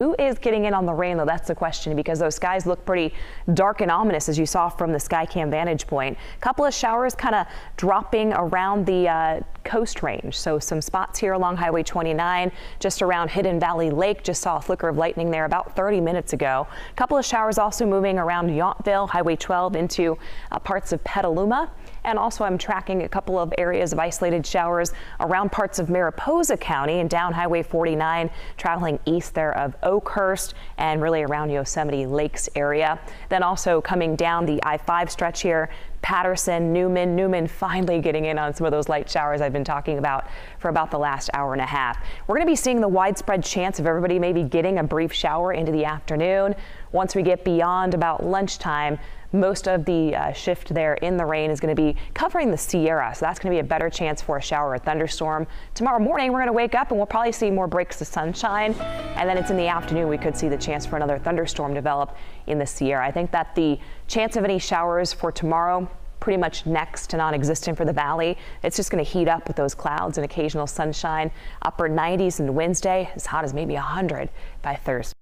Who is getting in on the rain, though? That's the question because those skies look pretty dark and ominous, as you saw from the Skycam vantage point. A couple of showers kind of dropping around the uh, coast range. So some spots here along Highway 29, just around Hidden Valley Lake. Just saw a flicker of lightning there about 30 minutes ago. A couple of showers also moving around Yountville, Highway 12 into uh, parts of Petaluma. And also I'm tracking a couple of areas of isolated showers around parts of Mariposa County and down Highway 49, traveling east there of Oakhurst and really around Yosemite Lakes area. Then also coming down the I-5 stretch here, Patterson, Newman, Newman finally getting in on some of those light showers I've been talking about for about the last hour and a half. We're going to be seeing the widespread chance of everybody maybe getting a brief shower into the afternoon. Once we get beyond about lunchtime, most of the uh, shift there in the rain is going to be covering the Sierra. So that's going to be a better chance for a shower or a thunderstorm. Tomorrow morning, we're going to wake up and we'll probably see more breaks of sunshine. And then it's in the afternoon, we could see the chance for another thunderstorm develop in the Sierra. I think that the chance of any showers for tomorrow pretty much next to non-existent for the valley. It's just going to heat up with those clouds and occasional sunshine. Upper 90s and Wednesday, as hot as maybe 100 by Thursday.